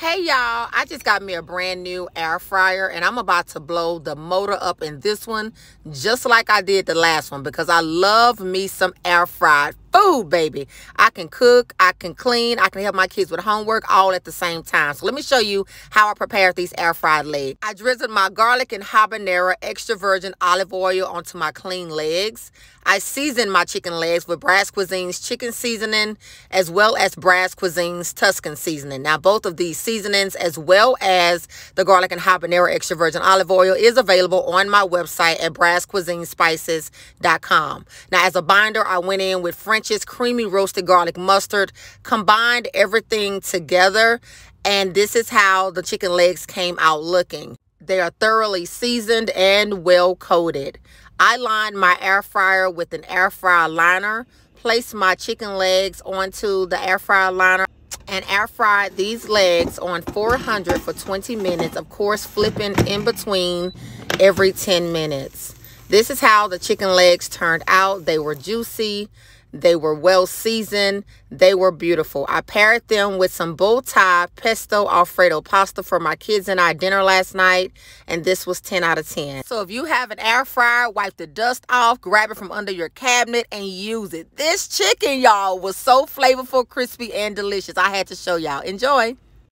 Hey y'all, I just got me a brand new air fryer and I'm about to blow the motor up in this one just like I did the last one because I love me some air fried food, baby. I can cook, I can clean, I can help my kids with homework all at the same time. So let me show you how I prepared these air fried legs. I drizzled my garlic and habanero extra virgin olive oil onto my clean legs. I seasoned my chicken legs with Brass Cuisine's chicken seasoning as well as Brass Cuisine's Tuscan seasoning. Now both of these seasonings as well as the garlic and habanero extra virgin olive oil is available on my website at brasscuisinespices.com. Now as a binder, I went in with French French's creamy roasted garlic mustard. Combined everything together and this is how the chicken legs came out looking. They are thoroughly seasoned and well coated. I lined my air fryer with an air fryer liner, placed my chicken legs onto the air fryer liner and air fried these legs on 400 for 20 minutes, of course flipping in between every 10 minutes. This is how the chicken legs turned out. They were juicy, they were well seasoned. They were beautiful. I paired them with some bow tie pesto alfredo pasta for my kids and I dinner last night. And this was 10 out of 10. So if you have an air fryer, wipe the dust off, grab it from under your cabinet and use it. This chicken, y'all, was so flavorful, crispy, and delicious. I had to show y'all. Enjoy.